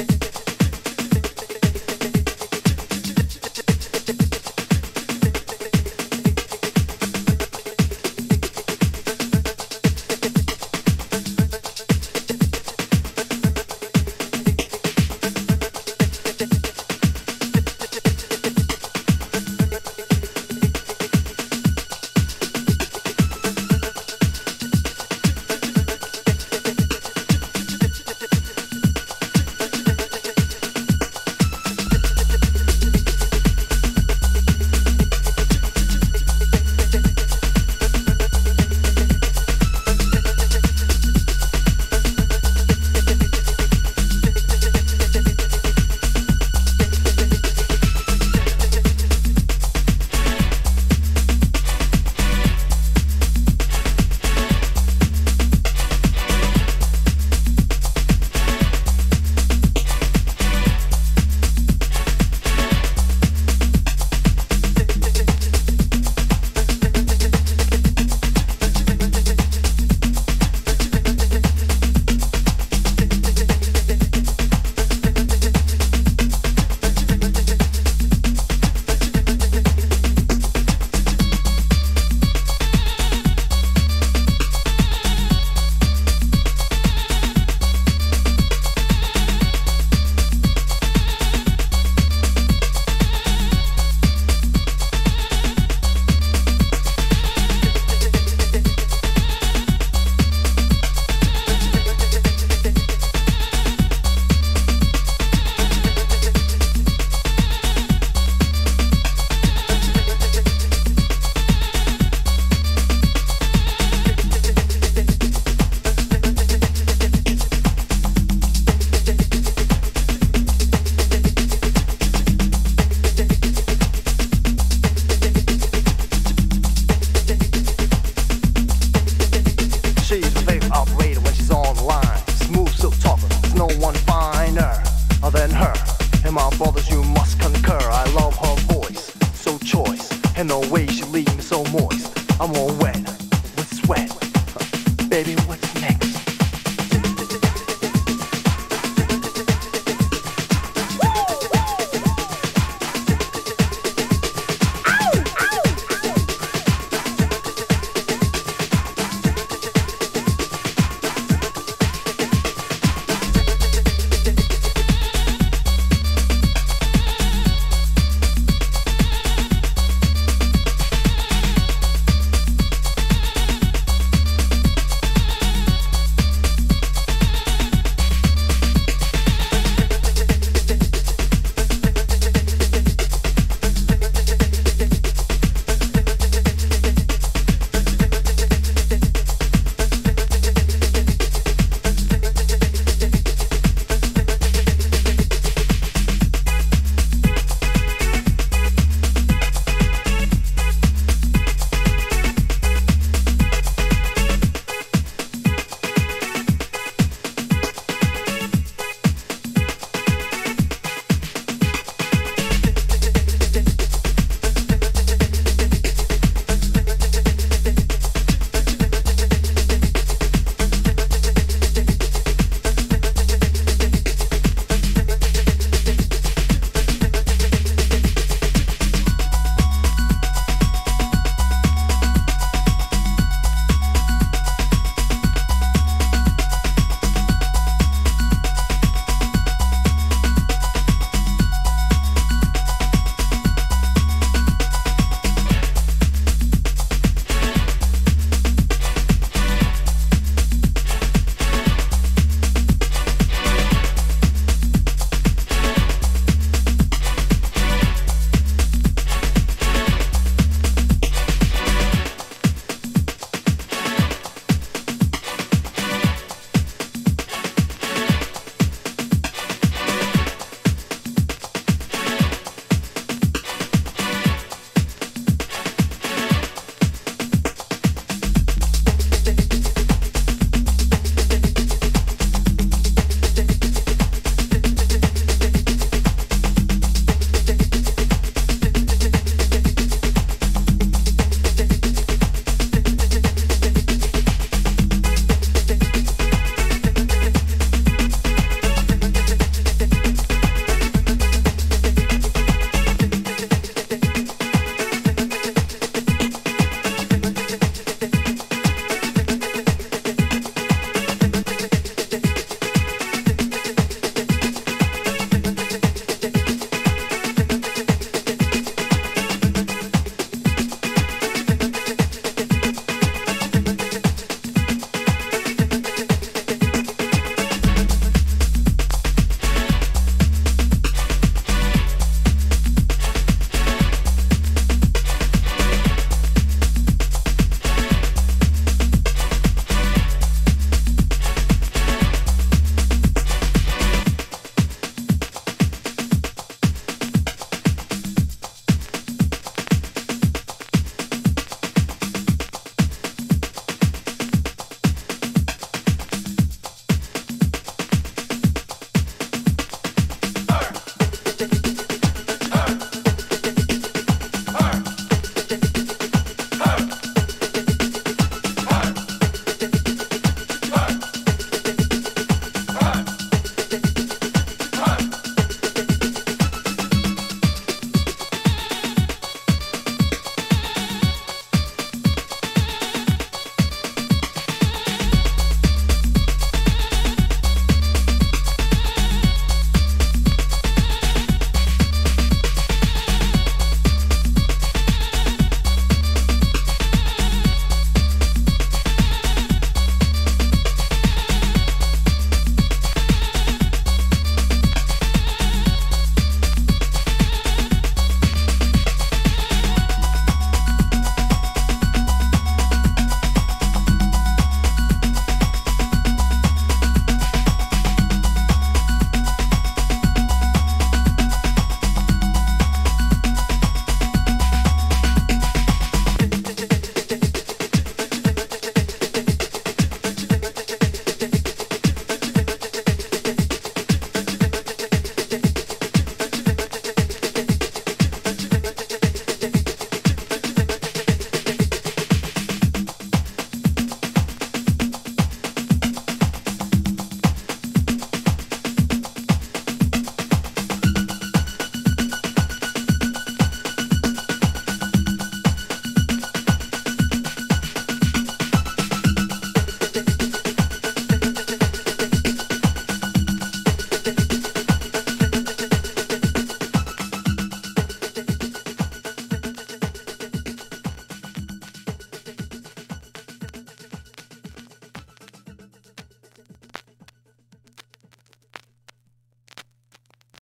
Thank you. and always